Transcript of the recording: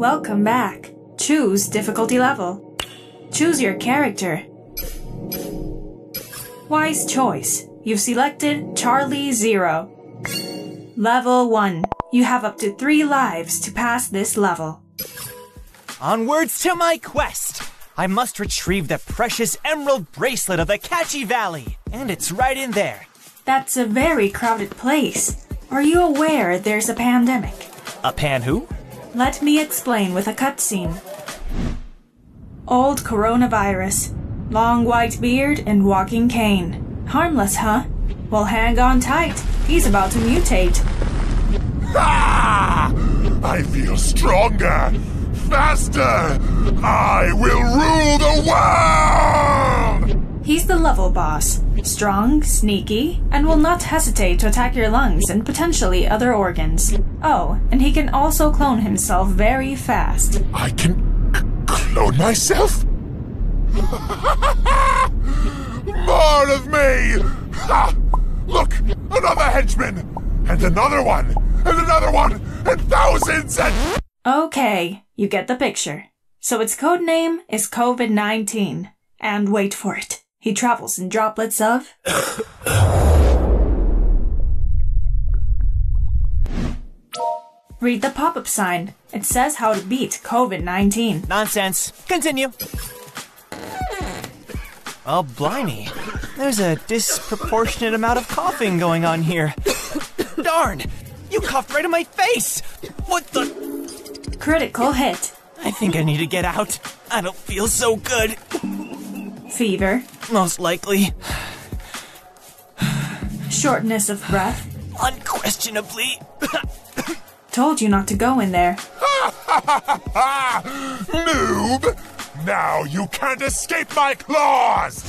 Welcome back. Choose difficulty level. Choose your character. Wise choice. You've selected Charlie Zero. Level 1. You have up to 3 lives to pass this level. Onwards to my quest! I must retrieve the precious emerald bracelet of the Catchy Valley, and it's right in there. That's a very crowded place. Are you aware there's a pandemic? A pan who? Let me explain with a cutscene. Old coronavirus. Long white beard and walking cane. Harmless, huh? Well, hang on tight. He's about to mutate. Ah! I feel stronger, faster. I will rule the world. He's the level boss. Strong, sneaky, and will not hesitate to attack your lungs and potentially other organs. Oh, and he can also clone himself very fast. I can c- clone myself. More of me! Ha! Look, another henchman, and another one, and another one, and thousands and. Okay, you get the picture. So its code name is COVID 19. And wait for it. He travels in droplets of. Read the pop up sign. It says how to beat COVID 19. Nonsense. Continue. Oh, blimey. There's a disproportionate amount of coughing going on here. Darn! You coughed right in my face! What the? Critical hit. I think I need to get out. I don't feel so good. Fever. Most likely. Shortness of breath. Unquestionably. Told you not to go in there. Noob! Now you can't escape my claws!